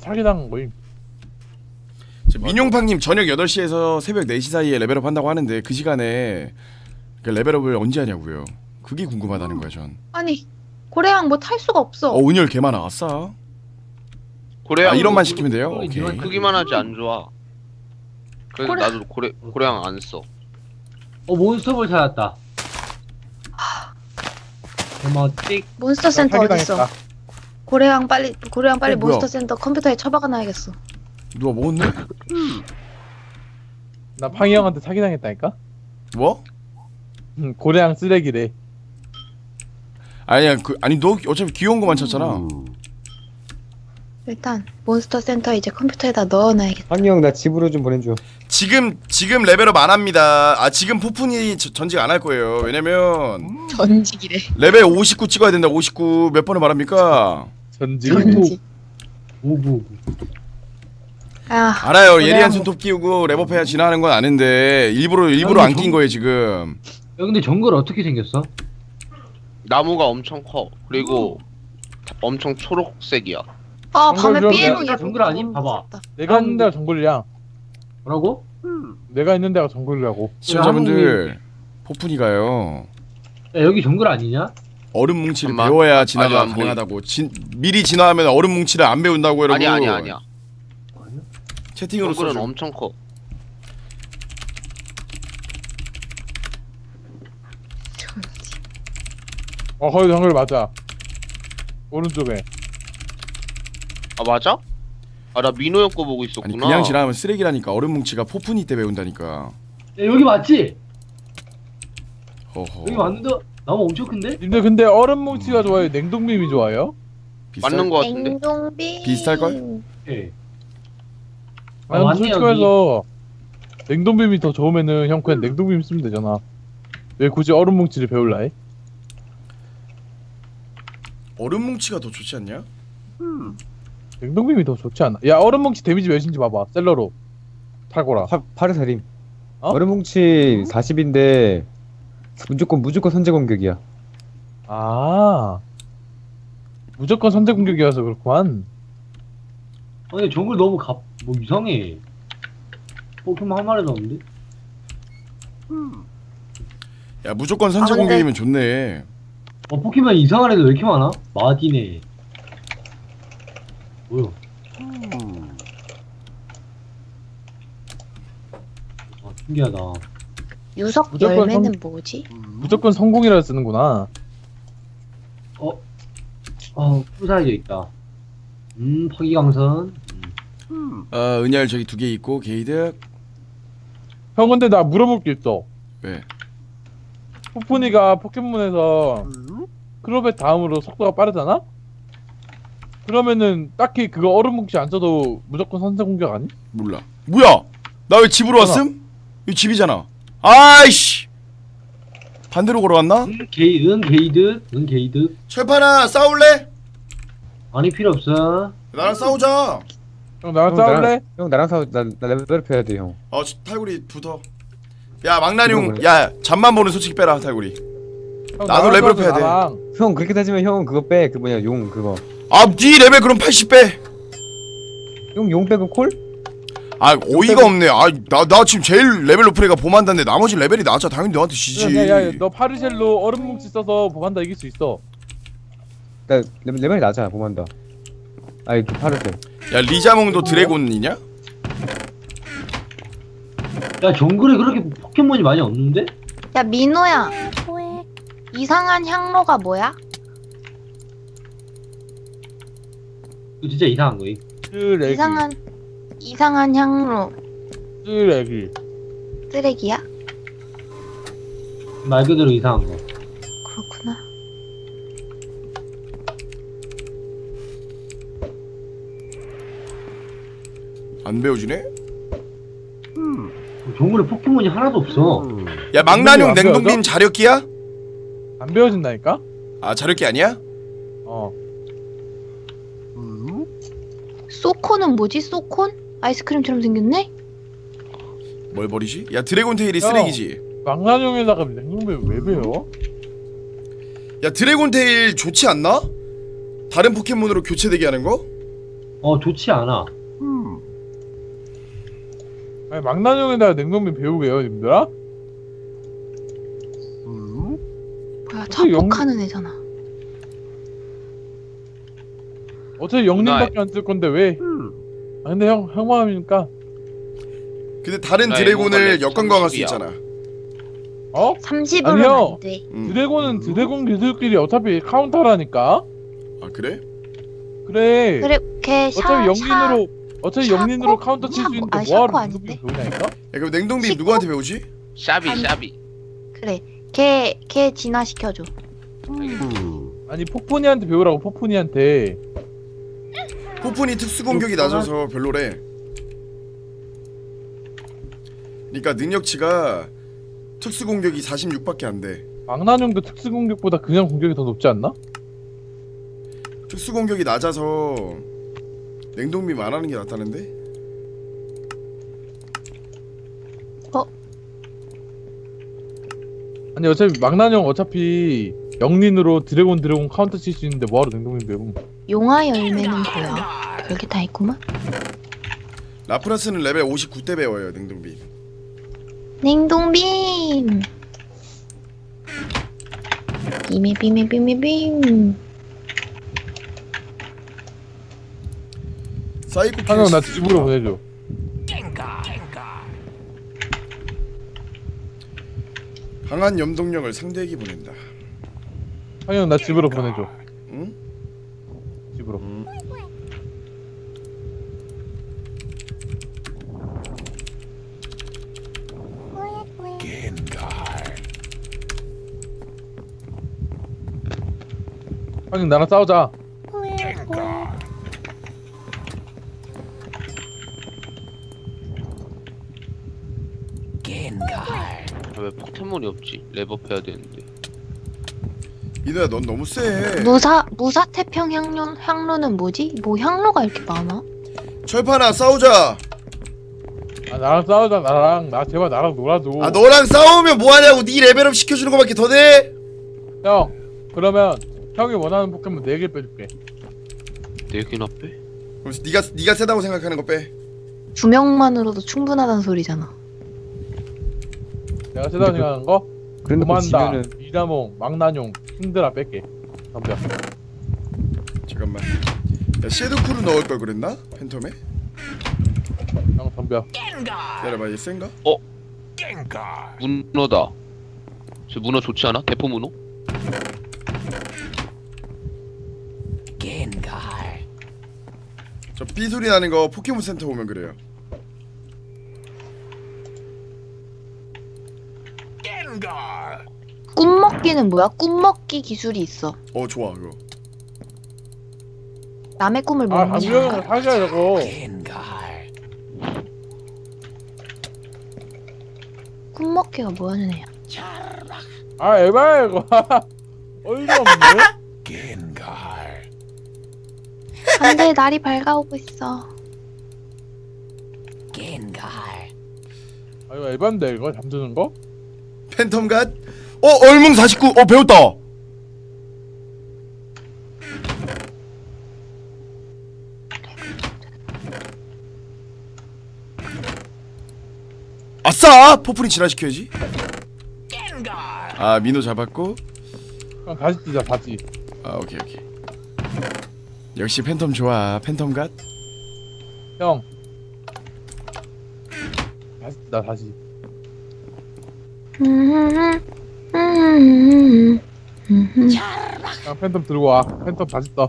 사기당한 거임. 저 민용팡님 저녁 8시에서 새벽 4시 사이에 레벨업 한다고 하는데 그 시간에 그 레벨업을 언제 하냐고요. 그게 궁금하다는 거야 전. 아니 고래양 뭐탈 수가 없어. 어 은열 개 많아. 아싸. 고래양 아 이런만 시키면 돼요? 어, 오케이. 크기만 하지 안 좋아. 그래서 고래- 나도 고래 고래양 안 써. 어 몬스터볼 찾았다. 고마워 찍. 몬스터 센터 어디 있어? 고래양 빨리 고래양 빨리 어, 뭐야? 몬스터 센터 컴퓨터에 처박아 놔야겠어. 누가 먹었네? 나 팡이 형한테 사기당했다니까? 뭐? 응, 고래양 쓰레기래. 아니야 그 아니 너 어차피 귀여운 거만 찾잖아. 일단 몬스터 센터 이제 컴퓨터에다 넣어놔야겠다. 한이 형 나 집으로 좀 보내줘. 지금 지금 레벨업 안 합니다. 아 지금 포푼이 저- 전직 안 할 거예요. 왜냐면 전직이래. 레벨 59 찍어야 된다. 59 몇 번을 말합니까? 전직. 전직. 오구 오구. 아 알아요. 예리한 손톱 끼우고 렙업 해야 진화하는 건 아는데 일부러 일부러 안낀 정- 거예요 지금. 야 근데 정글 어떻게 생겼어? 나무가 엄청 커. 그리고 엄청 초록색이야. 아 밤에 정글 삐에로 정글 얘 정글 아님? 봐봐. 내가 있는 데가 정글이야. 뭐라고? 내가 있는 데가 정글이라고. 시청자분들 포푼이가요. 야 여기 정글 아니냐? 얼음 뭉치를 잠깐만. 배워야 아, 진화가 아직 안 가능하다고. 진, 미리 진화하면 얼음 뭉치를 안 배운다고 여러분. 아니야 아니야 아니야. 채팅으로 써줘. 엄청 커. 어, 거기 정글 맞아. 오른쪽에. 아 맞아? 아 나 민호 형 거 보고 아니 있었구나. 그냥 진화하면 쓰레기라니까 얼음 뭉치가 포푼이 때 배운다니까. 야 여기 맞지? 허허. 여기 맞는데 나무 엄청 큰데? 근데 근데 얼음 뭉치가 좋아요? 냉동빔이 좋아요? 비쌀- 맞는 거 같은데. 냉동비. 비슷할걸? 예. 아, 아, 근 맞네, 솔직해서 냉동빔이 더 좋으면은 형 그냥 냉동빔 쓰면 되잖아. 왜 굳이 얼음 뭉치를 배울라 해? 얼음 뭉치가 더 좋지 않냐? 냉동빔이 더 좋지 않아? 야 얼음 뭉치 데미지 몇인지 봐봐. 셀러로. 탈거라. 파, 파르사림. 어? 얼음 뭉치 40인데 무조건 무조건 선제 공격이야. 아. 무조건 선제 공격이어서 그렇구만. 아니 정글 너무 갑 뭐 이상해. 포켓몬 한 마리도 없는데? 야 무조건 선제 아, 근데- 공격이면 좋네. 어 포켓몬 이상한 애들 왜 이렇게 많아? 마디네. 뭐야? 아 신기하다. 유석 무조건 열매는 성- 뭐지? 무조건 성공이라 쓰는구나. 어 부사져 있다. 음 파기강선. 음. 어 은열 저기 두 개 있고 게이드 형 근데 나 물어볼 게 있어. 왜? 포푼이가 포켓몬에서 크로뱃 다음으로 속도가 빠르잖아? 그러면은 딱히 그거 얼음 뭉치 안 써도 무조건 선제 공격 아니? 몰라. 뭐야? 나 왜 집으로. 왔음? 이 집이잖아. 아이씨. 반대로 걸어왔나? 게이 응 게이드 응 게이드. 철판아 싸울래? 아니 필요 없어. 나랑 싸우자. 형 나랑 형, 싸울래? 나랑, 형 나랑 싸우 나, 나 레벨업 해야 돼 형. 어 저- 텅구리 붙어. 야 망나뇽 야 잠만보는 솔직히 빼라 텅구리. 형, 나도 싸울래, 해야 돼. 나랑. 형 그렇게 따지면 형은 그거 빼. 그 뭐냐 용 그거. 아네 레벨 그럼 80 빼. 용용 빼고 콜? 아 어이가 없네. 아나 나 지금 제일 레벨 높은 애가 보만다인데 나머지 레벨이 낮아. 당연히 너한테 지지. 야야야 너 파르셀로 얼음 뭉치 써서 보만다 이길 수 있어. 나 레벨, 레벨이 낮아 보만다. 아이 그 파르세. 야 리자몽도 드래곤이냐? 야 정글에 그렇게 포켓몬이 많이 없는데? 야 민호야. 이상한 향로가 뭐야? 이거 진짜 이상한 거임. 쓰레기. 이상한 이상한 향로 쓰레기. 쓰레기야? 말 그대로 이상한 거. 그렇구나. 안 배워주네? 정글에 포켓몬이 하나도 없어. 야 망나뇽 안 냉동빔? 자력기야? 안 배워진다니까? 아 자력기 아니야? 어. 소콘은 뭐지? 소콘? 아이스크림처럼 생겼네? 뭘 버리지? 야 드래곤 테일이 형. 쓰레기지. 망나뇽에다가 냉동배 왜 배워? 야 드래곤 테일 좋지 않나? 다른 포켓몬으로 교체되게 하는 거? 어 좋지 않아. 아니 망나뇽에다가 냉동빔 배우게요 님들아? 뭐야 자폭하는 애잖아. 어차피 영님밖에 안 쓸 건데 왜? 아 근데 형 형 마음이니까 근데 다른 나 드래곤을 이거 역관광할 수 30이야. 있잖아. 어? 30으로는 아니요. 안 돼. 음. 드래곤은 드래곤 기술끼리 어차피 카운터라니까. 아 그래? 그래. 샤, 어차피 샤 영린으로 어차피 샤코? 영린으로 카운터 칠 수 샤코, 있는데 아니, 뭐하러 샤코 아닌데? 배우냐니까? 야, 그럼 냉동빔 시커? 누구한테 배우지? 샤비. 샤비. 그래 걔 걔 진화시켜줘. 아니 폭포니한테 배우라고 폭포니한테. 포푼이 특수 공격이 그렇구나. 낮아서 별로래. 그러니까 능력치가 특수 공격이 46밖에 안 돼. 망나뇽도 특수 공격보다 그냥 공격이 더 높지 않나? 특수 공격이 낮아서 냉동빔 안 하는 게 낫다는데? 아니 어차피 망나뇽 어차피 역린으로 드래곤 드래곤 카운터 칠 수 있는데 뭐하러 냉동빔 배우? 용화 열매는 뭐야? 별게 다 있구만. 라프라스는 레벨 59대 배워요 냉동빔. 냉동빔. 비메 비메 비메 빔. 사이코 한영 나 집으로 보내줘. 강한 염동력을 상대에게 보낸다. 한영 나 집으로 보내줘. 응? 집으로. 한영 나랑 싸우자. 아, 왜 포켓몬이 없지? 랩업해야 되는데. 이누야 넌 너무 세. 무사 무사 태평 향로 향로는 뭐지? 뭐 향로가 이렇게 많아? 철판아 싸우자. 아 나랑 싸우자 나랑 나 제발 나랑 놀아줘. 아 너랑 싸우면 뭐하냐고 네 레벨업 시켜주는 거밖에 더 돼? 형 그러면 형이 원하는 포켓몬 4개 빼줄게. 네 개나 빼? 그럼 네가 네가 세다고 생각하는 거 빼. 두 명만으로도 충분하다는 소리잖아. 내가 세다고 생각하는 거? 고만다, 지면은 미나몽, 망나뇽, 힘들아 뺄게. 덤벼. 잠깐만. 야 섀도우크루 넣을 걸 그랬나? 팬텀에? 형 덤벼. 기다려봐 얘 센가? 문어다. 저 문어 좋지 않아? 대포 문어? 저 B 소리 나는 거 포켓몬 센터 오면 그래요. 꿈 먹기는 뭐야? 꿈 먹기 기술이 있어. 어 좋아 그거. 남의 꿈을 아 먹는 강경을 거. 사줘야 저거. 꿈먹기가 뭐하는 애야? 아 에바야 이거. 어이가 없네. 안돼 날이 밝아오고 있어. 아 이거 에반데 이거 잠드는 거? 팬텀 갓? 어 얼뭉 49. 어 배웠다. 아싸! 포프린 진화시켜야지. 아 민호 잡았고. 그냥 다시 뛰자 다시. 아 오케이 오케이. 역시 팬텀 좋아. 팬텀 god. 형. 다시 뛰자 다시. 음, 음, 팬텀 들고 와. 팬텀 다시 떠.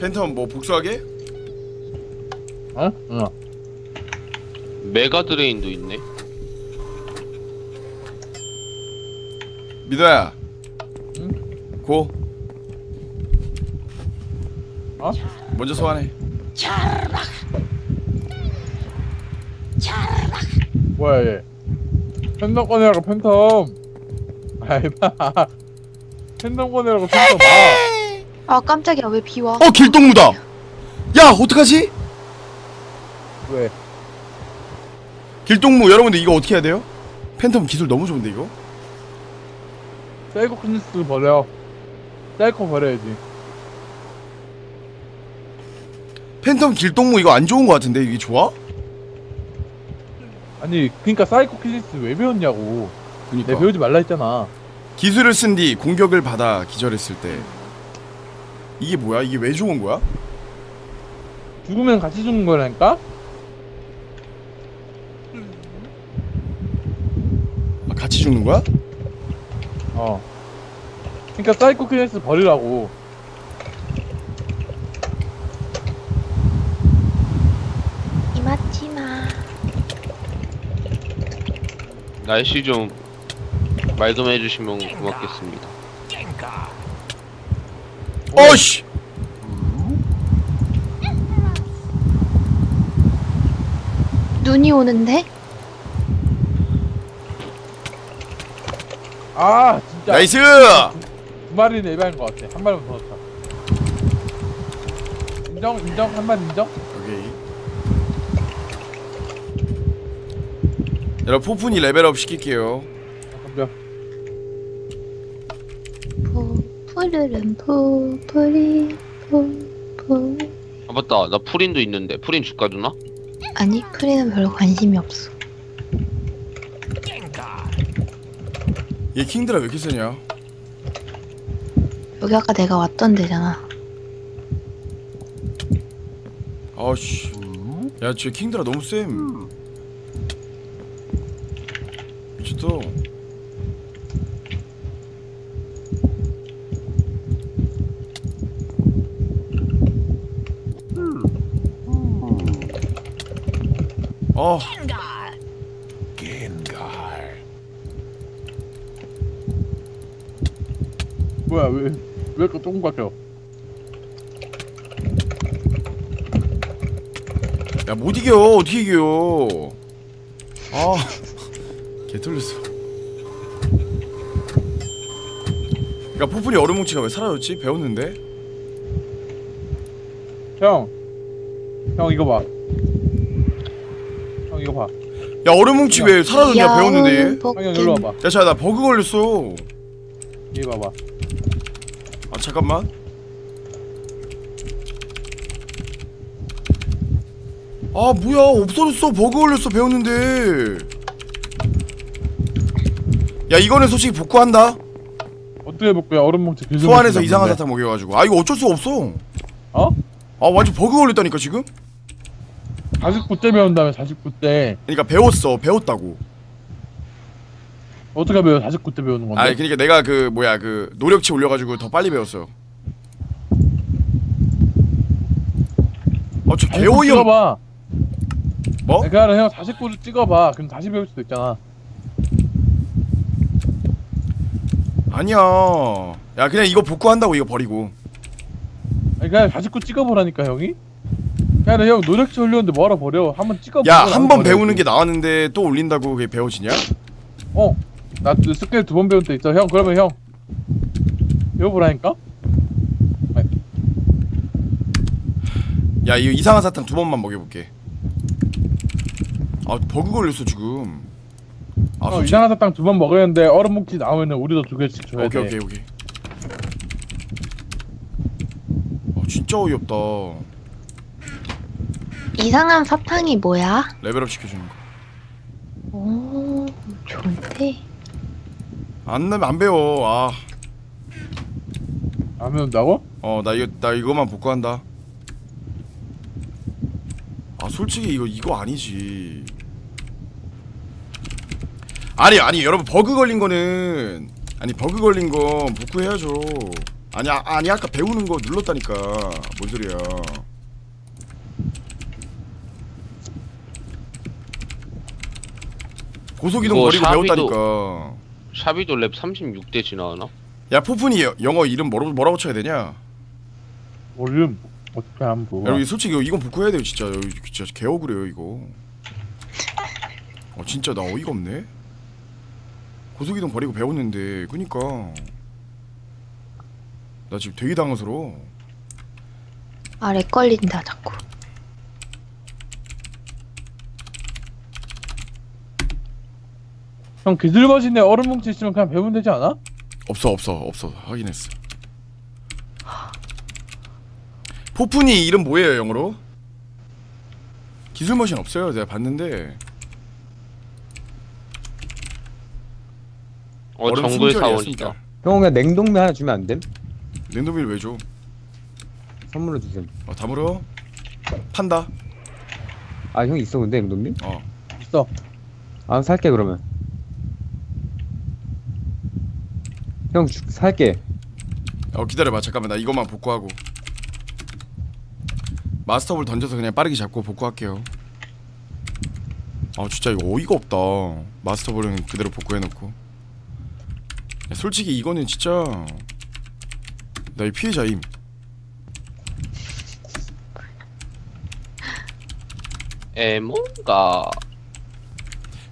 팬텀 뭐 복수하게? 어? 응. 메가 드레인도 있네. 민호야. 응? 고. 어? 먼저 소환해. 뭐야 얘. 팬텀 꺼내라고 팬텀. 아 에바. 팬텀 꺼내라고 팬텀 봐. 아 깜짝이야 왜 비와? 어 길동무다. 야 어떡하지? 왜? 길동무 여러분들 이거 어떻게 해야 돼요? 팬텀 기술 너무 좋은데 이거? 사이코 클리스 버려. 사이코 버려야지. 팬텀 길동무 이거 안 좋은 거 같은데 이게 좋아? 아니 그니까 사이코키네시스 왜 배웠냐고 그니까 내가 배우지 말라 했잖아 기술을 쓴 뒤 공격을 받아 기절했을 때 이게 뭐야? 이게 왜 좋은 거야? 죽으면 같이 죽는 거라니까? 아, 같이 죽는 거야? 어 그니까 사이코키네시스 버리라고 이맞지마. 날씨 좀 말 좀 해주시면 고맙겠습니다. 어씨! 눈이 오는데? 아 진짜 nice! 두 마리는 에바인 것 같아 한 마리만 더 넣자 인정 인정 한 마리 인정? 오케이 여러분 포푼이 레벨업 시킬게요 덤벼 푸, 푸르른 푸, 푸리, 푸, 푸. 아 맞다 나 프린도 있는데 프린 줄까 누나? 아니, 프린은 별로 관심이 없어. 얘 킹드라 왜 이렇게 세냐? 여기 아까 내가 왔던 데잖아. 아씨 야쟤 킹드라 너무 쌤미쳤다 아 뭐야 왜 왜 이렇게 조금 바뀌어 야못 이겨 어떻게 이겨 아 개 털렸어 야 포푼이 얼음뭉치가 왜 사라졌지? 배웠는데? 형, 형 이거 봐. 형 이거 봐. 야 얼음뭉치 왜 사라졌냐 배웠는데 얘? 형 일로 복근. 와봐. 야, 자, 나 버그 걸렸어. 얘 봐봐. 아, 잠깐만. 아, 뭐야, 없어졌어. 버그 걸렸어. 배웠는데. 야, 이거는 솔직히 복구한다. 어떻게 해볼게요? 얼음뭉치 그 소환해서 이상한 사탕 먹여가지고. 아, 이거 어쩔 수가 없어. 어? 아, 완전 버그 걸렸다니까 지금. 49대 배운 다음에 49대 그러니까 배웠어. 배웠다고. 어떻게 배워? 49대 배우는 건데? 아, 그러니까 내가 그 뭐야 그 노력치 올려가지고 더 빨리 배웠어. 아, 저 아니, 개어이 형. 찍어봐. 뭐? 그러니까 형 49를 찍어봐. 그럼 다시 배울 수도 있잖아. 아니야. 야 그냥 이거 복구한다고 이거 버리고. 그러니까 49 찍어보라니까 형이. 그냥 형 노력치 올렸는데 뭐하러 버려? 한번 찍어보고. 야 한 번 배우는 게 나왔는데 또 올린다고 그게 배워지냐? 어. 나 그 스킬 두번 배운 때 있어. 형 그러면 형 배워보라니까. 야 이거 이상한 사탕 두 번만 먹여볼게. 아 버그 걸렸어 지금. 아 어, 솔직히. 이상한 사탕 두 번 먹었는데 얼음 뭉치 나오면은 우리도 두 개씩 줘야 오케이 돼. 오케이 오케이. 아 진짜 어이없다. 이상한 사탕이 뭐야? 레벨업 시켜주는 거. 오, 좋은데? 안 나면 안 배워. 아. 안 배운다고? 어 나 이거 나 이거만 복구한다. 아 솔직히 이거 이거 아니지. 아니 아니 여러분 버그 걸린 거는 아니 버그 걸린 건 복구해야죠. 아니 아, 아니 아까 배우는 거 눌렀다니까 뭔 소리야. 고속이동 버리고 샤비도- 배웠다니까. 샤비도 렙 36대 지나가나? 야 포푼이 여- 영어 이름 뭐라고 뭐라고 쳐야 되냐? 얼음 어떻게 하면 뭐? 여러분 솔직히 이거- 이건 복구해야 돼요 진짜 여기 진짜 개억울해요 이거 어 진짜 나 어이가 없네 고속이동 버리고 배웠는데 그니까 나 지금 되게 당황스러워 아, 렉 걸린다, 자꾸. 형 기술머신에 얼음 뭉치 있으면 그냥 배우면 되지 않아? 없어 없어 없어 확인했어 포푼이 이름 뭐예요 영어로? 기술 머신 없어요. 내가 봤는데 어 얼음 정글 숨결이야, 사원이다. 숨결. 형 그냥 냉동면 하나 주면 안 됨? 냉동비를 왜 줘? 선물로 주셈. 어, 다물어. 판다. 아형 있어 근데 냉동면? 어. 있어. 아 살게 그러면. 형 주- 살게. 어 기다려봐. 잠깐만 나 이것만 복구하고. 마스터볼 던져서 그냥 빠르게 잡고 복구할게요. 아 진짜 이거 어이가 없다. 마스터볼은 그대로 복구해놓고. 야, 솔직히 이거는 진짜 나의 피해자임. 에몬가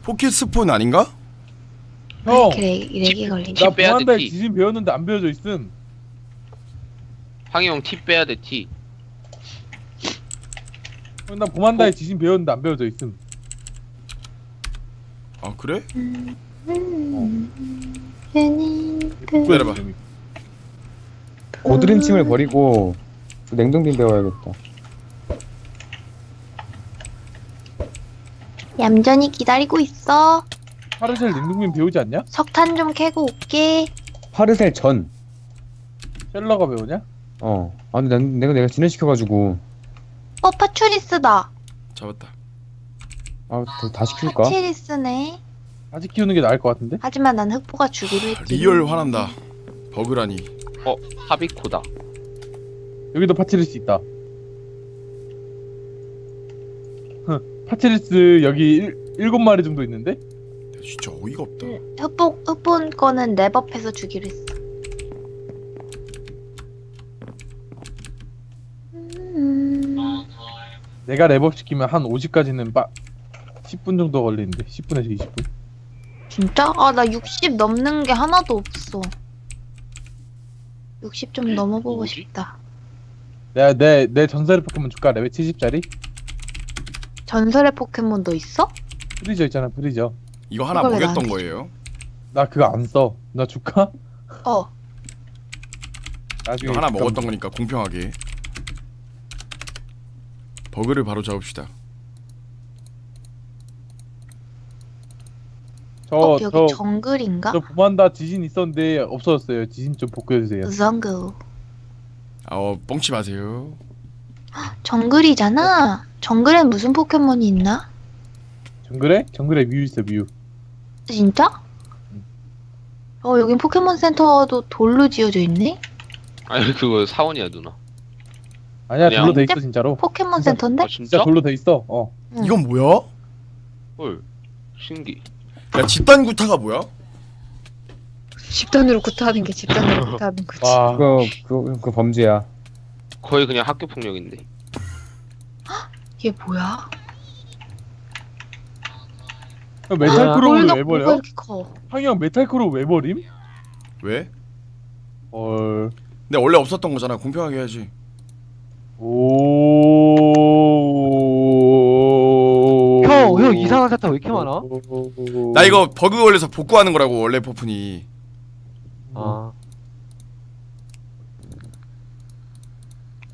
포켓 spawn 아닌가? 형, 이렇게 렉- 렉이 걸리네. 나 빼야 돼, 보만다에 티. 지진 배웠는데 안 배워져 있음. 황영 티 빼야 돼 티. 형, 나 보안다에 지진 배웠는데 안 배워져 있음. 아 그래? 음, 그 기다려봐. 고드름침을 버리고 그 냉동빔 배워야겠다. 얌전히 기다리고 있어. 파르셀 냉동빔 배우지 않냐? 석탄 좀 캐고 올게. 파르셀 전. 셀러가 배우냐? 어. 아 근데 난, 내가 내가 진행시켜가지고 어 파치리스다. 잡았다. 아 다시 키울까? 파치리스네. 아직 키우는 게 나을 것 같은데? 하지만 난 흑보가 주기로 했지. 리얼 화난다. 버그라니. 어 하비코다. 여기도 파치리스 있다. 흥, 파치리스 여기 일, 일곱 마리 정도 있는데? 진짜 어이가 없다. 흑보 흑본 거는 렙업해서 주기로 했어. 음, 내가 렙업 시키면 한 50까지는 빠 10분 정도 걸리는데 10분에서 20분? 진짜? 아 나 60 넘는 게 하나도 없어. 60 좀 넘어보고 뭐지? 싶다. 내가 내, 내 전설의 포켓몬 줄까? 레벨 70짜리? 전설의 포켓몬도 있어? 프리저 있잖아 프리저 이거 하나 왜 먹였던 나한테 거예요. 나 그거 안 써. 나 줄까? 어. 나중에 이거 하나 줄까? 먹었던 거니까 공평하게. 버그를 바로 잡읍시다. 저, 어, 여기 저, 정글인가? 저 보만다 지진 있었는데 없어졌어요. 지진 좀 복구해주세요. 정글. 아, 어, 뻥치 마세요. 정글이잖아. 정글엔 무슨 포켓몬이 있나? 정글에? 정글에 뮤 있어 뮤. 진짜? 어, 여긴 포켓몬 센터도 돌로 지어져 있네? 아니 그거 사원이야 누나. 아니야 그냥- 돌로 돼 있어 진짜로. 포켓몬 진짜- 센터인데? 아 진짜 진짜? 돌로 돼 있어. 어. 응. 이건 뭐야? 헐 신기. 야, 집단 구타가 뭐야? 집단으로 구타하는 게 집단으로 구타하는 거지. 와. 그거 그거 그거 범죄야. 거의 그냥 학교 폭력인데. 이게 뭐야? 형, 메탈 크로우를 돌덕 왜 버려? 커? 황영 메탈 크로우 왜 버림? 왜? 헐. 근데 원래 없었던 거잖아. 공평하게 해야지. 오. 형, 형 이상한 사탕 왜 이렇게 많아? 나 이거 버그 걸려서 복구하는 거라고 원래 버프니. 아,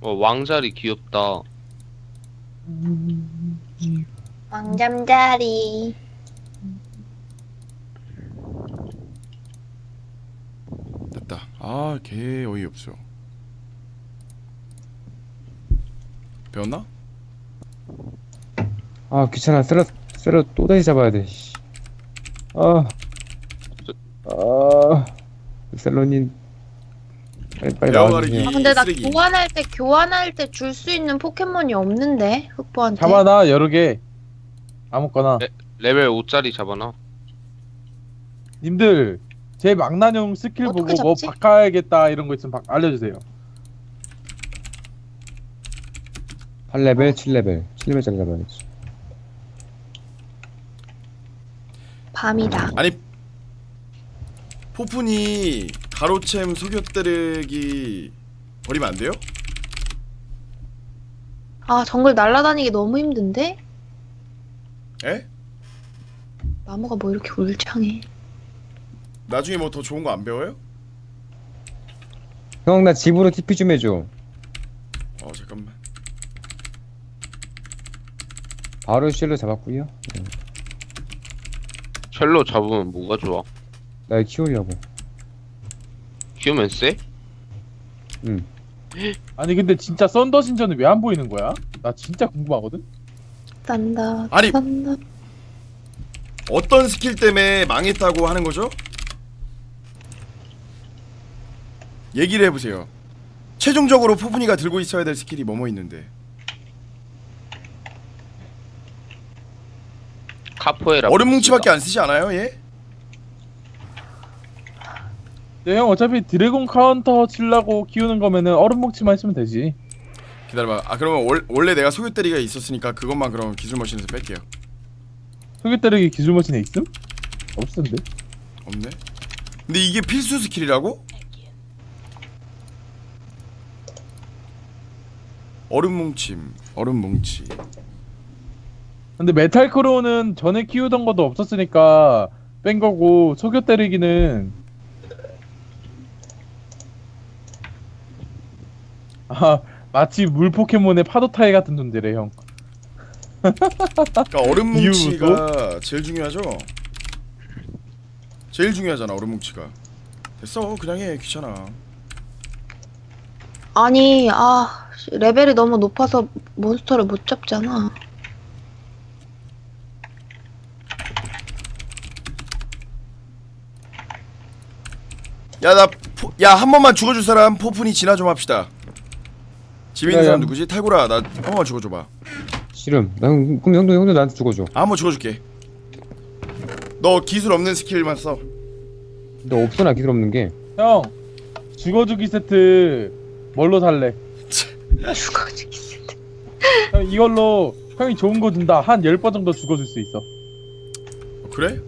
어 왕자리 귀엽다. 왕잠자리. 됐다. 아, 개 어이 없어. 배웠나? 아 귀찮아. 셀러 셀러 또 다시 잡아야 돼. 씨. 아. 아. 셀러님 빨리 빨리 야옹아르기. 나와주세요. 아, 근데 나 쓰레기. 교환할 때 교환할 때 줄 수 있는 포켓몬이 없는데 흑보한테. 잡아놔 여러 개. 아무거나. 네. 레벨 5짜리 잡아놔. 님들 제 망나뇽 스킬 어떻게 보고 뭐 잡지? 바꿔야겠다 이런 거 있으면 바, 알려주세요. 8레벨, 7레벨, 7레벨짜리 잡아야지. 밤이다. 아니 포푼이 가로챔 속여뜨르기 버리면 안 돼요? 아 정글 날아다니기 너무 힘든데? 에? 나무가 뭐 이렇게 울창해. 나중에 뭐 더 좋은 거 안 배워요? 형 나 집으로 TP 좀 해줘. 어 잠깐만. 바로 실로 잡았고요. 첼로 잡으면 뭐가 좋아? 나 키우려고. 키우면 쎄? 아니 근데 진짜 썬더 신전은 왜 안 보이는 거야? 나 진짜 궁금하거든. 딴다. 아니. 딴다. 어떤 스킬 때문에 망했다고 하는 거죠? 얘기를 해보세요. 최종적으로 포분이가 들고 있어야 될 스킬이 뭐뭐 있는데 카포에라. 얼음 뭉치밖에 안 쓰지 않아요, 얘? 네, 형 어차피 드래곤 카운터 치려고 키우는 거면은 얼음 뭉치만 있으면 되지. 기다려봐. 아 그러면 월, 원래 내가 속여 때리기가 있었으니까 그것만 그럼 기술 머신에서 뺄게요. 속여 때리기 기술 머신에 있음? 없던데. 없네. 근데 이게 필수 스킬이라고? 얼음 뭉치, 얼음 뭉치. 근데 메탈 크로우는 전에 키우던 것도 없었으니까 뺀 거고 속여 때리기는 아 마치 물 포켓몬의 파도 타기 같은 존재래 형. 그러니까 얼음? 뭉치가 제일 중요하죠. 제일 중요하잖아 얼음 뭉치가. 됐어 그냥 해 귀찮아. 아니, 아, 씨, 레벨이 너무 높아서 몬스터를 못 잡잖아. 야나야한 번만 죽어줄 사람 포푼이 진화 좀 합시다. 집에 있는 그래요. 사람 누구지? 탈구라 나 한 번만 죽어줘봐. 싫음. 난 그럼 형도 형도 나한테 죽어줘. 아, 한번 죽어줄게. 너 기술 없는 스킬만 써. 너 없어 나 기술 없는 게. 형 죽어주기 세트 뭘로 살래? 죽어주기. 형 이걸로 형이 좋은 거 준다 한 10번 정도 죽어줄 수 있어. 어, 그래?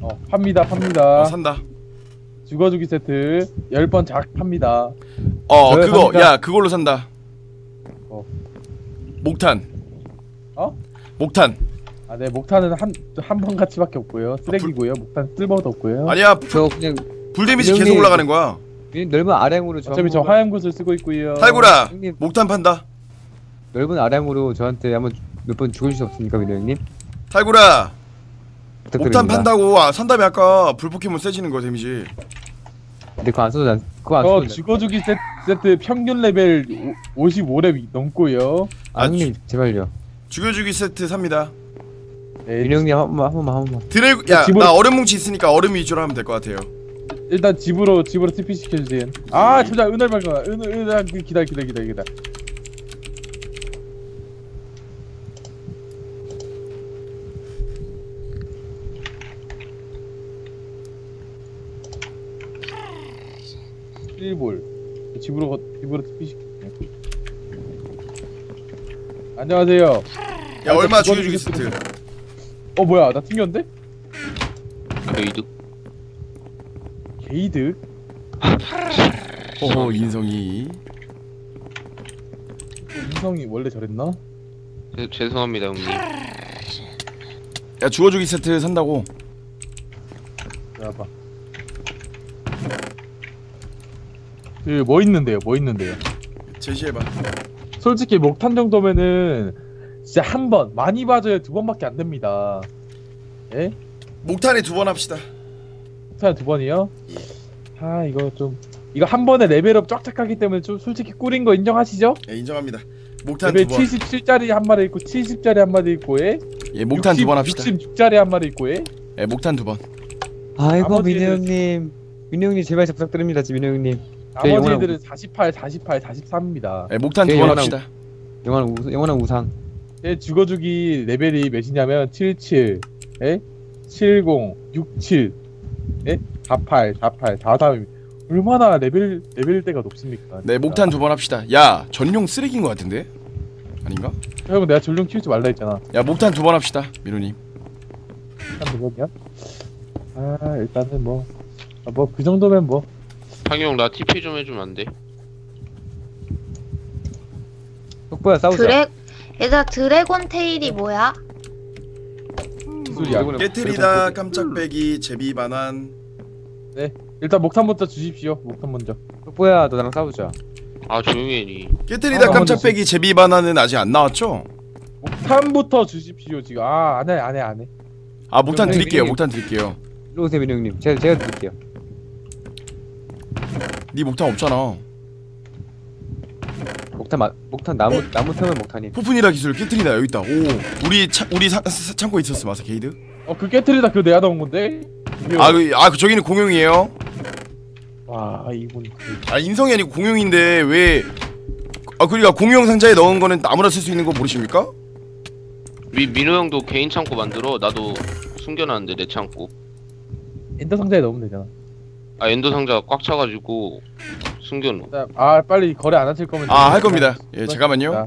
어 팝니다 팝니다. 어, 산다. 죽어주기 세트 10번 작 팝니다. 어 네, 그거 삽니다. 야 그걸로 산다. 어. 목탄. 어? 목탄. 아, 네, 목탄은 한, 한 번 가치밖에 없고요. 쓰레기고요. 목탄 쓸모도 없고요. 아니야 불, 저 그냥 불 데미지 형님. 계속 올라가는 거야. 넓은 아량으로 저 어차피 저 한번- 화염 구슬 쓰고 있고요. 탈구라 형님 목탄 판다. 넓은 아량으로 저한테 한번 몇 번 죽여줄 수 없습니까, 민호 형님? 탈구라 부탁드립니다. 목탄 판다고 아, 산다며 아까 불 포켓몬 세지는 거 데미지. 근데 그거 안 써도 난 그거 안저 써도 난- 죽어주기 세트, 세트 평균 레벨 55렙 넘고요. 아 형님 제발요. 죽여주기 세트 삽니다. 네, 민호 형님 한 번만 한 번만 한 번만. 드래 야, 야 나 집으로- 얼음 뭉치 있으니까 얼음 위주로 하면 될 것 같아요. 일단 집으로 집으로 TP 시켜주세요. 아, 잠깐 은을 발견. 은을 그 기다 기다 기다 기다. 일볼 집으로 거- 집으로 TP 시킬게요. 안녕하세요. 야 아, 얼마 죽어주기 세트. 어 뭐야 나 튕겼는데? 게이드. 게이드? 어허 인성이. 인성이 원래 저랬나? 죄- 죄송합니다 형님. 야 죽어주기 세트 산다고. 봐봐. 그 뭐 있는데요? 뭐 있는데요? 제시해봐. 솔직히 목탄 정도면은 진짜 한 번 많이 봐줘야 두 번밖에 안 됩니다. 예? 목탄에 두 번 합시다. 목탄 두 번이요? 아 이거 좀 이거 한 번에 레벨업 쫙쫙 하기 때문에 좀 솔직히 꿀인 거 인정하시죠? 예, 인정합니다. 목탄 레벨 두 번. 77짜리 한 마리 있고 70짜리 한 마리 있고 예? 예 목탄 두 번 합시다. 66짜리 한 마리 있고 예? 예 목탄 두 번. 아이고 민호 애들- 형님. 형님 제발 좀 부탁드립니다, 민호 형님. 제 나머지 영원한 애들은 48, 48, 43입니다. 예 목탄 제두번 영원한- 합시다. 영원한 우, 영원한 우상. 예, 죽어주기 레벨이 몇이냐면 77, 예? 70, 67, 예? 48, 48, 43. 얼마나 레벨 레벨대가 높습니까? 네 진짜. 목탄 두 번 합시다. 야 전용 쓰레기인 것 같은데? 아닌가? 형 내가 전룡 키우지 말라 했잖아. 야 목탄 두 번 합시다 민호님. 일단 그거냐? 아 일단은 뭐 뭐 그 정도면 뭐 황영 나 TP 좀 해주면 안 돼? 속보야 싸우자. 드래, 얘들아, 드래곤 테일이 뭐야? 기술이야. 드래곤의- 깨트리다 깜짝배기 제비 반환. 일단 목탄부터 주십시오. 목탄 먼저. 속보야 너 나랑 싸우자. 아 조용히 해 니. 깨트리다 아, 깜짝배기 제비 반환은 아직 안 나왔죠? 목탄 목탄부터 주십시오 지금 아 안해 안해 안해 아 목탄 그럼 드릴게요 형님. 목탄 드릴게요 오세요 민호 형님 제가 제가 드릴게요 네 목탄 없잖아 목탄 마, 목탄 나무 나무 태우면 목탄이 포푼이라 기술 깨트리다 여기 있다 오 우리 차, 우리 사, 사, 창고에 있었어 마사 게이드 어그 깨트리다 그거 내가 넣은 건데 이게- 아, 그, 아 그, 저기는 공용이에요 와 이분 그- 아 인성이 아니고 공용인데 왜 아 그러니까 공용 상자에 넣은 거는 아무나 쓸 수 있는 거 모르십니까? 미 민호 형도 개인 창고 만들어. 나도 숨겨놨는데 내 창고. 엔더 상자에 넣으면 되잖아 아 엔더 상자 꽉 차가지고 숨겨놓. 자, 아 빨리 거래 안 하실 거면 아할 좀- 겁니다 예 잠깐만요 자,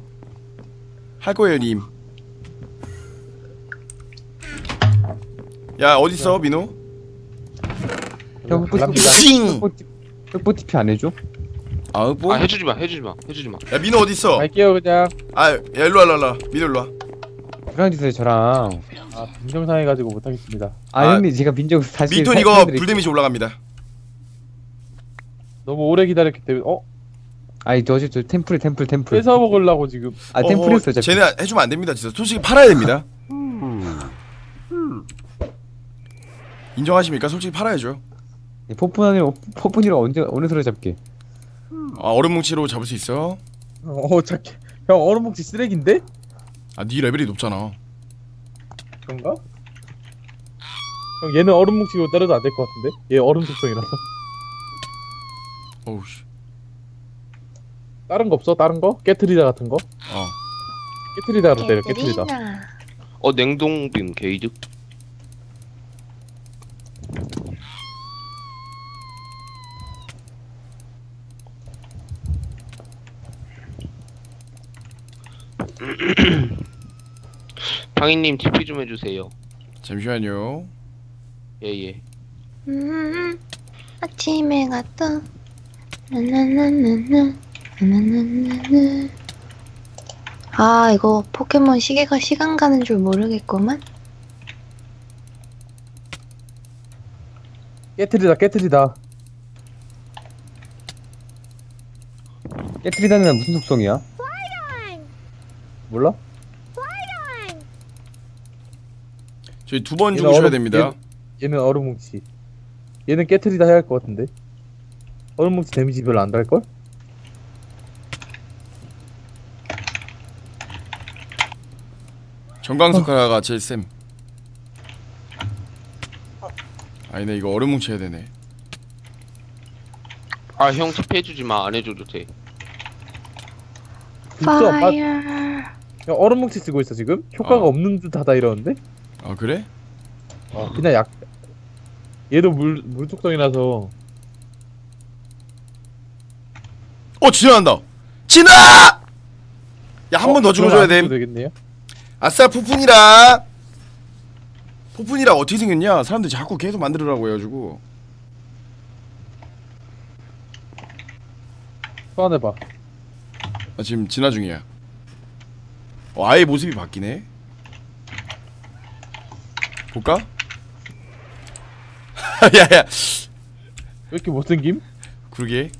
할 거예요 님. 야 어디 있어 민호? 형 흑보 TP 안 해줘? 아 뭐? 아 해주지 마, 해주지 마, 해주지 마. 야 민호 어디 있어? 갈게요 그냥 아 야, 일로 와 일로 와 민호 일로 와. 그냥 주세요 저랑 아 빈정상 해가지고 못하겠습니다 아, 아, 형님 제가 빈정 다시 민톤 살- 이거 살려드릴게요. 불 데미지 올라갑니다. 너무 오래 기다렸기 때문에 어? 아니 저 템플 템플 템플 뺏어 먹으려고 지금 아 템플이었어요 어, 저 쟤네 해주면 안 됩니다 진짜 솔직히 팔아야 됩니다. 인정하십니까? 솔직히 팔아야죠. 포푼이 포푼이라 언제 어느 소리 잡게 아 얼음 뭉치로 잡을 수 있어? 어 착해 형 얼음뭉치 쓰레기인데? 아네 레벨이 높잖아. 그런가? 형 얘는 얼음뭉치로 때려도 안 될 것 같은데? 얘 얼음 속성이라서 어우 씨. 다른 거 없어? 다른 거? 깨트리다 같은 거? 어. 깨트리다로 때려 깨트리다 깨트리나. 어 냉동빔 게이드. 방이님 TP 좀 해주세요. 잠시만요. 예예. 음, 아침에 갔다. 아, 이거 포켓몬 시계가 시간 가는 줄 모르겠구만. 깨트리다 깨트리다 깨트리다는 무슨 속성이야? 몰라? 저희 두 번 얘는 죽으셔야 얼음- 됩니다. 얘는, 얘는 얼음뭉치 얘는 깨트리다 해야 할 것 같은데 얼음뭉치 데미지 별로 안 달걸? 정광석화가 제일 쌤. 아니네 이거 얼음 뭉쳐야 되네. 아형 TP 해주지 마. 안 해줘도 돼. 아, 파이어. 야, 얼음뭉치 쓰고 있어 지금? 효과가 어. 없는 듯하다 이러는데? 아 그래? 어, 그냥 약 얘도 물 물속성이라서 어 지나간다. 지나! 야한 번더 죽어줘야 됨. 되겠네요. 아싸 포푼이라. 포푼이라 어떻게 생겼냐? 사람들이 자꾸 계속 만들으라고 해가지고. 소환해봐. 나 지금 진화 중이야. 어, 아예 모습이 바뀌네. 볼까? 야야, 왜 이렇게 못생김? 그러게.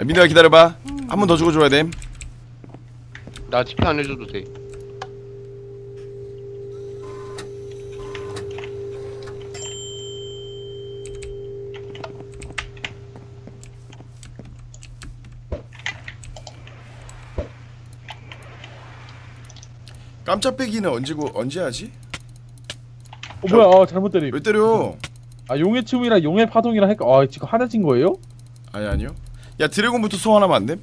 야, 민호야 기다려봐. 한 번더 죽어줘야 됨. 나 TP 안 해줘도 돼. 깜짝 빼기는 언제고 언제 하지? 어 뭐야? 아 잘못 때림. 왜 때려? 아 용의 춤이랑 용의 파동이랑 할까? 아 지금 하나진 거예요? 아니 아니요. 야 드래곤부터 소환하면 안 돼?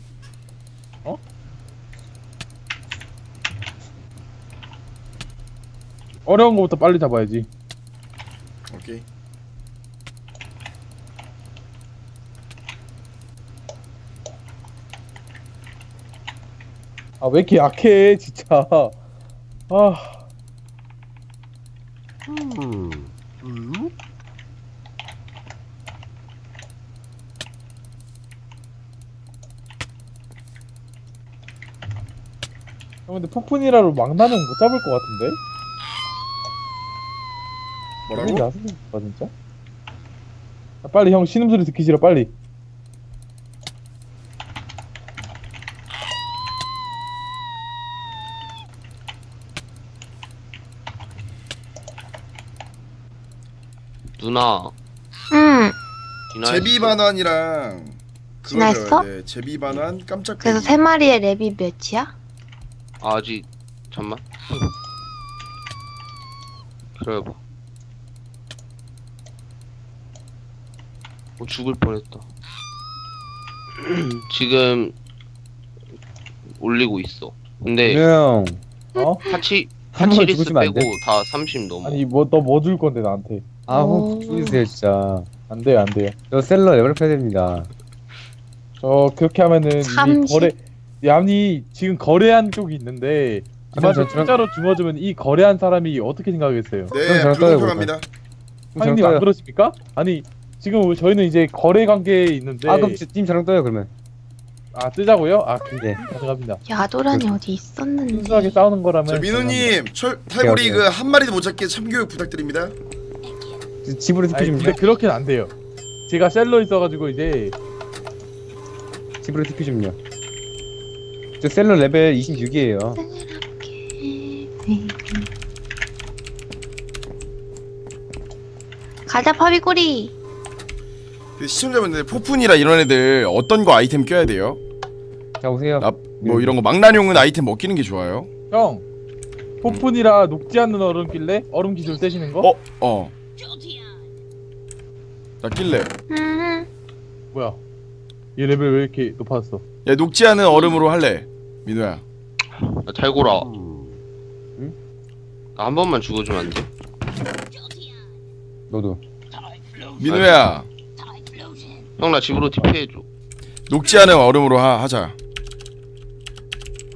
어려운 거부터 빨리 잡아야지. 오케이. 아 왜 이렇게 약해 진짜. 아형 아, 근데 폭풍이라로 망나는 못 잡을 것 같은데? 뭐라고? 야수다 진짜? 야, 빨리 형 신음소리 듣기 싫어 빨리 누나 응. 제비 반환이랑. 그거 지나했어? 제비 반환 깜짝 그래서 세 마리의 랩이 몇이야? 아, 아직 잠만 그래봐 어 죽을 뻔했다 지금 올리고 있어 근데 형 어? 하치 한 번만 하치리스 죽으시면 안 빼고 돼? 다 30 넘어 아니 뭐 너 뭐 줄 건데 나한테? 아 오. 형 죽이세요 진짜 안 돼요 안 돼요. 저 셀러 레벨업 해야 됩니다 저 그렇게 하면은 이 삼십? 거래 아니 지금 거래한 쪽이 있는데 그 그럼 맛에 저- 진짜로 주어주면 이 거래한 사람이 어떻게 생각하겠어요? 네, 그럼 떠요, 불공평합니다. 형님 안 그러십니까? 아니 지금 저희는 이제 거래 관계에 있는데 아 그럼 지- 팀 저랑 떠요 그러면 아 뜨자고요? 아 그, 네 가져갑니다. 야도란이 어디 있었는지. 순수하게 싸우는 거라면 저 민우님 철 탈고리 그 한 마리도 못 잡게 참교육 부탁드립니다. 지- 집으로 아니 좀 근데 그렇게는 안 돼요. 제가 셀러 있어가지고 이제 집으로 좀요 저 셀러 레벨 26이에요 가자 파비꼬리. 그 시청자분들 포푼이라 이런 애들 어떤 거 아이템 껴야 돼요? 자 오세요 아, 뭐 이런 거 망나뇽은 아이템 뭐 끼는 게 좋아요? 형 폭풍이라 녹지 않는 얼음 길래? 얼음 기술 떼시는 거? 어, 어. 나 낄래. 음. 뭐야? 얘 레벨 왜 이렇게 높아졌어? 야 녹지 않은 얼음으로 할래. 민우야. 야, 탈고라 응? 나한 번만 죽어주면 안 돼? 너도 민우야. 형 나 집으로 TP 해줘 녹지 않은 얼음으로 하, 하자.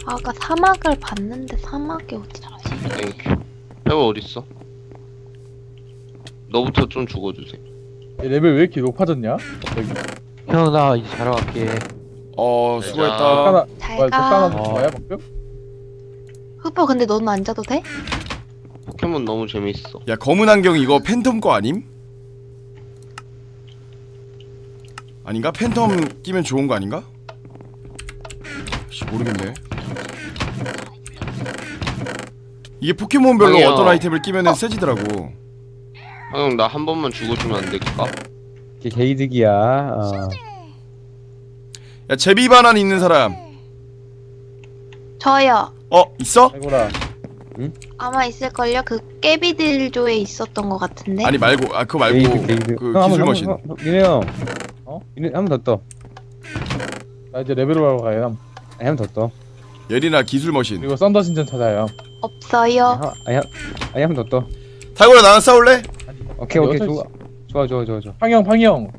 아까 사막을 봤는데 사막이 어디지? thank you 해봐 어딨어? 너부터 좀 죽어주세요 얘 레벨 왜 이렇게 높아졌냐? 갑자기 형 나 이제 자러 갈게 어, 자. 수고했다. 하나 잘 뭐야 가. 적당한 어. 방금? 흑보 근데 너는 안 자도 돼? 포켓몬 너무 재밌어 야, 검은 안경 이거 팬텀 거 아님? 아닌가? 팬텀 끼면 좋은 거 아닌가? 씨, 모르겠네. 이게 포켓몬별로 아니요. 어떤 아이템을 끼면 은 세지더라고. 형 나 한 번만 죽어주면 안 될까? 이게 게이득이야 어. 야, 제비 바난 있는 사람. 저요. 어, 있어? 아이고라 아마 있을걸요? 그 깨비들조에 있었던 것 같은데. 아니 말고 아 그거 말고 게이득 게이득 그 형, 기술 한번, 머신. 한번, 한번, 민우 형 어? 민우 한번 더 떠 나 이제 레벨업 하러 가요 아니 한번 더 떠 예리나 기술 머신. 그리고 썬더 신전 찾아요 없어요. 아니 한- 아니 한번 더떠 탈고라 나랑 싸울래? 오케이 아니, 오케이 여섯 좋아 좋아 좋아 좋아 좋아 황영 황영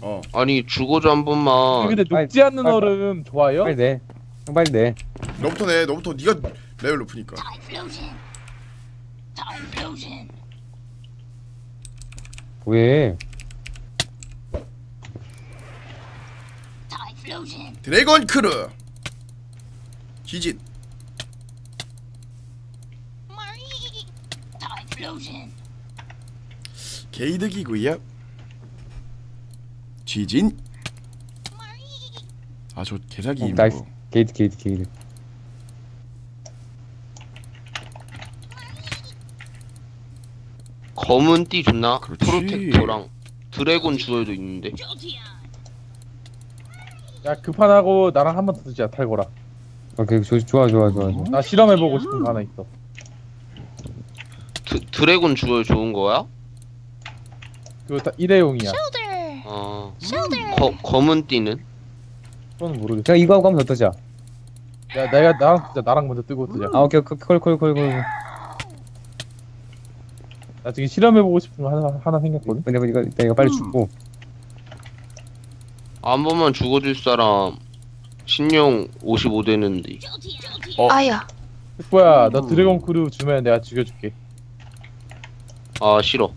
어. 아니 죽어줘 한 번만 근데 빨리, 녹지 않는 빨리, 얼음 좋아요? 빨리 내 형 빨리 내 너부터 내. 너부터 네가 레벨 높으니까. 왜 드래곤 크루. 기진. 게이득이구요. 지진. 아 저 개사기 어, 뭐. nice. 게이드 게이드 게이드 검은 띠 좋나? 그렇지. 프로텍터랑 드래곤 주얼도 있는데 야 급한하고 나랑 한 번 더 뜨자 탈거라 오케이 조, 좋아 좋아 좋아 좋아 나 실험해보고 싶은 거 하나 있어 드, 드래곤 주얼 좋은 거야? 그거 다 일회용이야. 어. 거, 검은 띠는? 그건 모르겠어. 자 이거 하고 한번 더 뜨자. 야 내가 나랑 뜨자 나랑 먼저 뜨고 뜨자. 아 오케이 call call call call call. 나 지금 실험해보고 싶은 거 하나, 하나 생겼거든. 근데 이거 일단 이거 빨리 죽고. 한 번만 죽어줄 사람 신용 55 되는데. 어. 아야. 흑보야 너 드래곤 클로 주면 내가 죽여줄게. 아 싫어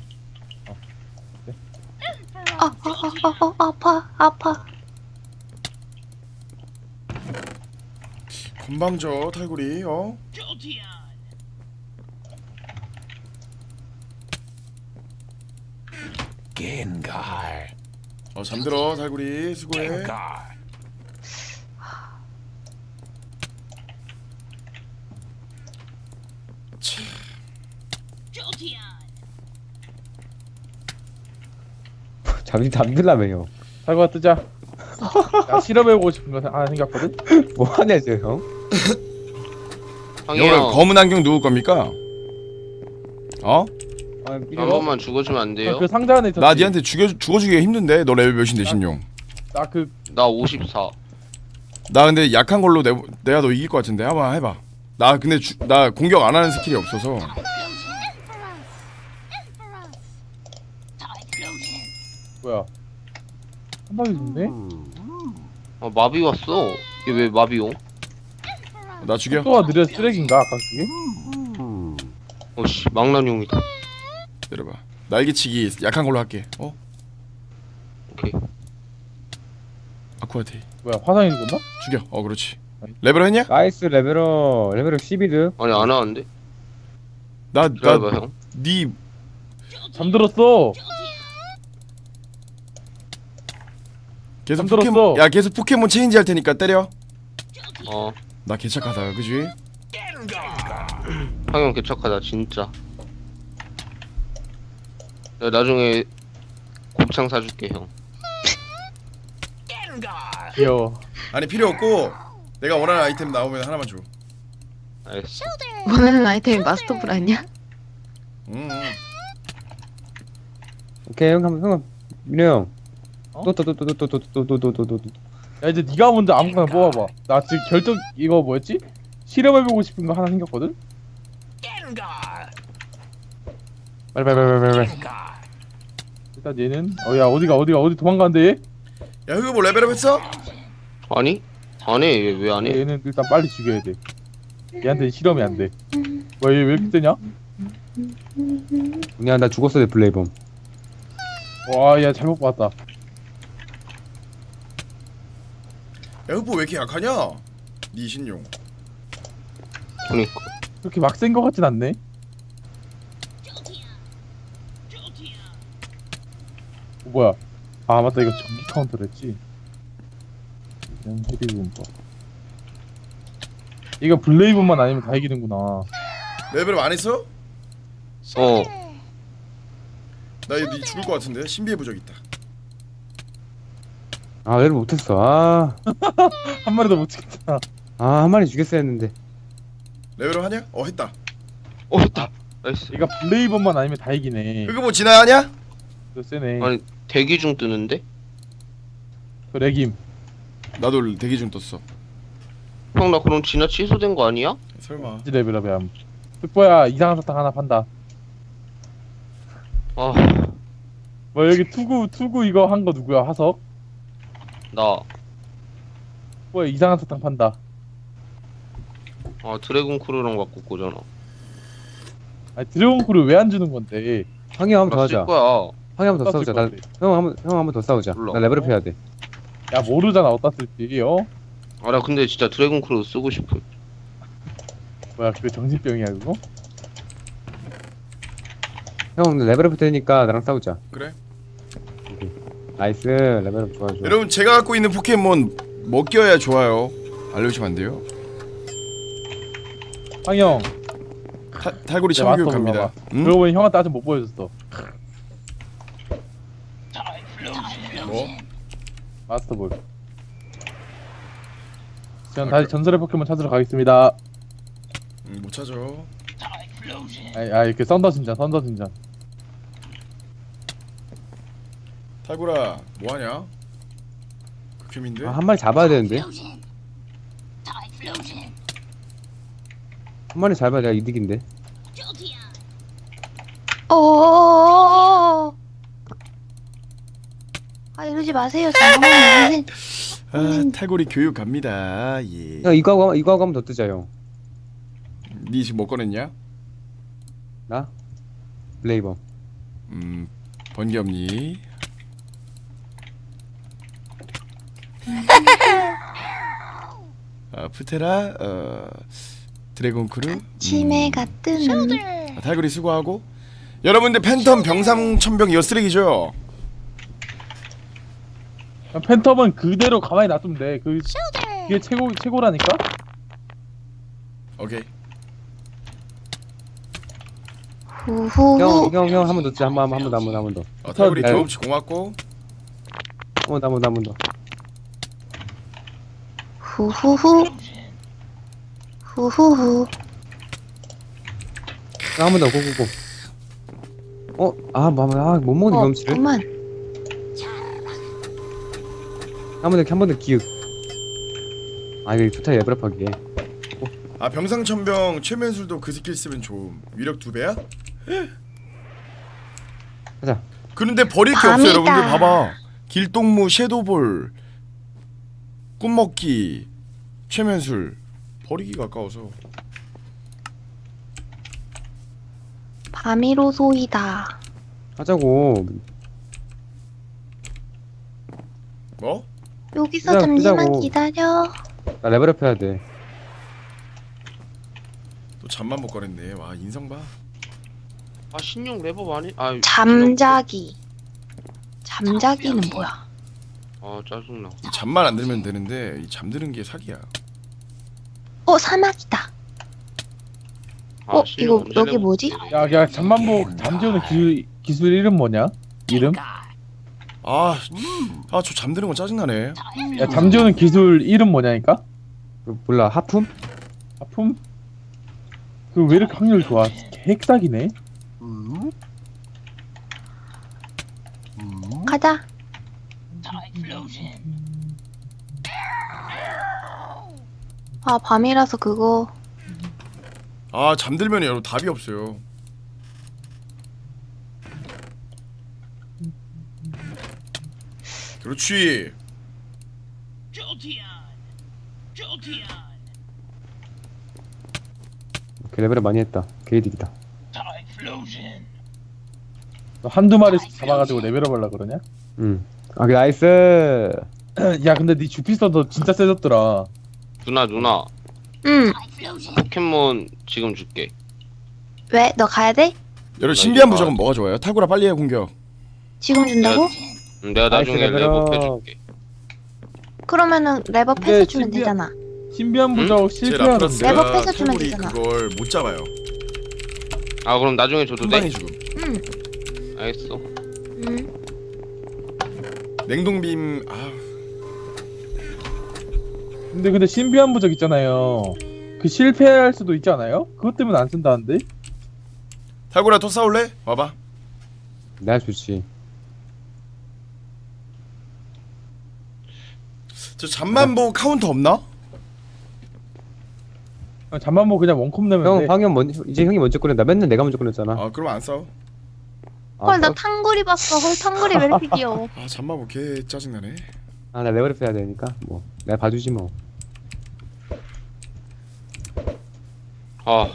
아, 아, 아, 아, 아, 아파, 아파. 건방져 탈구리. 어. 어 잠들어 탈구리 수고해. 차. 잠시 잠들라며 형. 탈거가 뜨자. 나 실험해보고 싶은 거 하나 생겼거든? 뭐 하냐 저 형? 형이 오늘 형 검은 안경 누구 겁니까? 어? 아, 한? 번만 죽어주면 안 돼요? 그 상자 안에 있었지. 나 니한테 죽여 죽어주기가 힘든데 너 레벨 몇인데 신용? 나그 나 54. 나 근데 약한 걸로 내, 내가 너 이길 것 같은데 한번 해봐. 나 근데 주, 나 공격 안 하는 skill이 없어서 뭐야? 한 방에 죽네? 아 마비 왔어. 이게 왜 마비 용? 나 죽여. 속도가 느려 쓰레기인가 아까 그게? 어씨 망나뇽이다. 내려봐. 날개치기 약한 걸로 할게. 어? 오케이. 아쿠아테일. 뭐야 화상이 죽었나? 죽여. 어 그렇지. 레벨 했냐? nice 레벨업 레벨업 12드. 아니 안 하는데? 나나 기다려봐 형. 니 잠들었어. 계속. 포켓몬 야 계속 포켓몬 체인지 할 테니까 때려. 어 나 개착하다 그지? 황영 개척하다 진짜. 야 나중에 곱창 사줄게 형. 귀여워. 아니 필요 없고 내가 원하는 아이템 나오면 하나만 줘. 알겠어. 원하는 아이템이 마스터볼 아니야? 음. 음. 오케이 형 한번 형 민호 형. 어? 또또또또또또또또또 또또 야 이제 네가 먼저 아무거나 뽑아봐. 나 지금 결정 이거 뭐였지? 실험해보고 싶은 거 하나 생겼거든? 빨리 빨리 빨리 빨리 빨리. 일단 얘는 어야 어디가 어디가 어디 도망가는데 얘? 야 흑우 뭐 레벨업 했어? 아니? 안 해. 왜 안 해? 얘는 일단 빨리 죽여야 돼. 얘한테 실험이 안 돼. 뭐야 얘 왜 이렇게 뜨냐? 그냥 나 죽었어 내 블레이범. 와야 잘못 봤다. 야 흑우 왜 이렇게 약하냐? 니 신용. 그니까. 그렇게 막 센 거 같진 않네. 어, 뭐야? 아 맞다 이거 전기 카운터랬지. 이런 헤드본버. 이거 블레이브만 아니면 다 이기는구나. 레벨업 안 했어? 어. 나 이거 니 죽을 것 같은데 신비의 부적 있다. 아 레벨 못했어. 아아 한 마리도 못 찍겠다. 한 마리 죽였어야 했는데. 레벨업 하냐? 어 했다. 어 됐다. 나이스. 이거 블레이브만 아니면 다 이기네. 흑우 뭐 지나가냐? 그 세네. 아니 대기 중 뜨는데? 그 레김. 나도 대기 중 떴어. 형 나 그럼 지나 취소된 거 아니야? 설마. 이제 레벨업이야. 흑보야 이상한 사탕 하나 판다. 아, 뭐 여기 투구 투구 이거 한 거 누구야 하석? 나. 뭐야 이상한 사탕 판다. 아 드래곤 크루랑 갖고 거잖아. 아니 드래곤 크루 왜 안 주는 건데? 황희 한번 더 나쓸 하자. 거야. 황희 한번 더 어디다 쓸 싸우자. 나, 건데? 형 한번 형 한번 더 싸우자. 몰라. 나 레벨업 해야 돼. 야 모르잖아 어디다 쓸지 어? 아 나 근데 진짜 드래곤 크루 쓰고 싶어. 뭐야 그게 정신병이야 그거? 형 레벨업 되니까 나랑 싸우자. 그래. 나이스 레벨업 좋아 좋아. 여러분 제가 갖고 있는 포켓몬 먹겨야 좋아요. 알려주시면 안 돼요? 황영 타, 탈고리 네, 참교육 갑니다. 응? 그러고 보니 형한테 아직 못 보여줬어 뭐? 마스터볼 전 다시 전설의 포켓몬 찾으러 가겠습니다 음, 못 찾아. 아이 아이 그 썬더 진전 썬더 진전 탈고라 뭐 하냐? 극혐인데? 아, 한 마리 잡아야 되는데. 한 마리 잡아야 내가 이득인데. 어. 아 이러지 마세요. 잠깐만요. 아, 탈고리 교육 갑니다. 예. 형 이거 하고 이거 하고 한번 더 뜨자 형. 니 지금 뭐 꺼냈냐? 나 블레이범. 음, 번개 없니? 아, 프테라, 어, 드래곤 크루, 치매가 뜨는. 아, 탈거리 수고하고 여러분들 팬텀 병상 천병 이거 쓰레기죠? 팬텀은 그대로 가만히 놔두면 돼 그 그게 최고 최고라니까 오케이 후후. 형형 형 한 번더 뜨자 한번 한 번더한번더한번 더. 어, 탈거리 네. 경험치 고맙고 한번 더, 한번 더, 한번 더. 후후후. 후후후. 한번 더, 고고고. 어, 아, 뭐, 아, 못 먹는 어, 경험치를. 그만. 한번 더, 한번 더 기획. 아, 이거 좋다, 레벨업하기에. 아 병상천병 최면술도 그 스킬 쓰면 좋음 위력 두 배야? 가자. 그런데 버릴 게 없어요. 여러분들 봐봐 길동무 섀도볼 꿈먹기 최면술 버리기가 아까워서 밤이로 소이다. 하자고. 뭐? 여기서 그냥 잠시만 끄자고. 기다려. 나 레벨업 해야 돼. 또 잠만 못 거렸네 와 인성 봐 아 신용 레버 많이 아 잠자기. 잠자기는 뭐야? 아 짜증나 이 잠만 안 들면 되는데 이 잠드는 게 사기야 어, 사막이다. 아, 어, 이거 여기 뭐지? 야, 야, 잠만보 잠재우는 기술 기술 이름 뭐냐? 이름? 아 아 저 잠드는 거 짜증나네 야, 잠재우는 기술 이름 뭐냐니까? 그, 몰라, 하품? 아픔? 그 왜 이렇게 확률 좋아? 핵사기네. 가자. 아, 밤이라서 그거. 아 잠들면 여러분 답이 없어요 그렇지 그 레벨업 많이 했다. 개이득이다. 너 한두 마리씩 잡아가지고 레벨업 하려 그러냐? 응. 아, 그 nice. 야, 근데 네 주피서도 진짜 세졌더라. 누나 누나 응. 포켓몬 지금 줄게 왜? 너 가야 돼? 여러분 신비한 부적은 뭐가 좋아요? 타구라 빨리 해 공격 지금 준다고? 음, 내가 나이스, 나중에 레벨업. 레버 해줄게 그러면은 레버 근데 패스 주면 신기한- 되잖아. 신비한 부적 제. 라프라스가 레버 뺏어 주면 타구리 되잖아. 그걸 못 잡아요 아 그럼 나중에 줘도 한 돼? 방에 죽음 응. 알겠어 응. 냉동빔 아 근데 근데 신비한 부적 있잖아요. 그 실패할 수도 있지 않아요? 그것 때문에 안 쓴다는데? 타구라 또 싸울래? 와봐 내가 좋지. 저 잠만보 카운터 없나? 어, 잠만보 그냥 원컵 내면 형, 돼. 황현 먼저, 이제 형이 먼저 꺼낸다. 맨날 내가 먼저 꺼냈잖아. 아 그럼 안 싸워 아, 헐, 나 어? 탕구리 봤어. 헐, 탕구리 왜 이렇게 귀여워? 아 잠만 보 개 짜증나네 아, 나 레벨업 해야 되니까. 뭐, 내가 봐주지 뭐. 아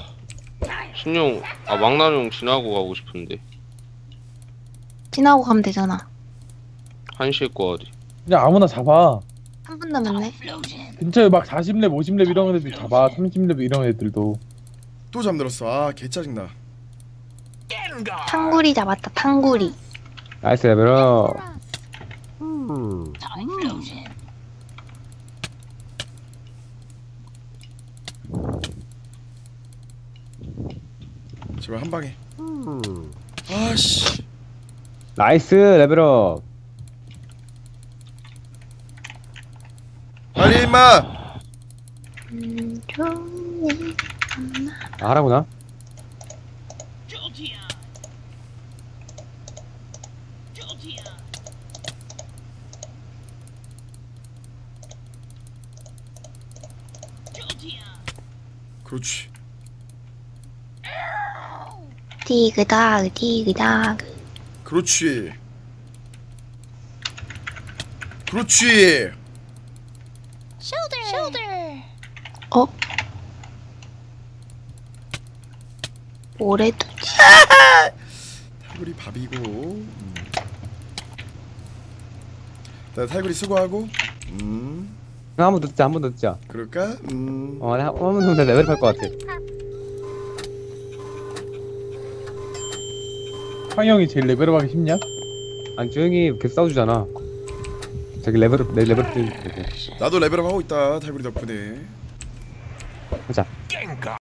신용 아 망나뇽 지나고 가고 싶은데 지나고 가면 되잖아. 한시에 꺼야지 그냥 아무나 잡아. 한 분 남았네. 근처에 막 40렙, 50렙 이런 애들 잡아. 30렙 이런 애들도. 또 잠들었어 아 개 짜증나 탕구리 잡았다. 탕구리. 나이스 레벨업. 제발 한 방에 아씨 나이스 레벨업. 빨리 임마 음. 아, 하라구나. 그렇지 디그다그, 디그다그. 그렇지 그렇지 어? 모래두지. 탈구리 밥이고 음. 나 탈구리 수고하고 음 형, 한번 더 듣자, 한 번 더 듣자. 그럴까? 음 어, 나 한번 더 레벨업 할것 같아. 황영이 제일 레벨업 하기 쉽냐? 아니, 조용히 계속 싸워주잖아. 자기 레벨업, 내 레벨업 좀 되고. 나도 레벨업 하고 있다 탈구리 덕분에 가자.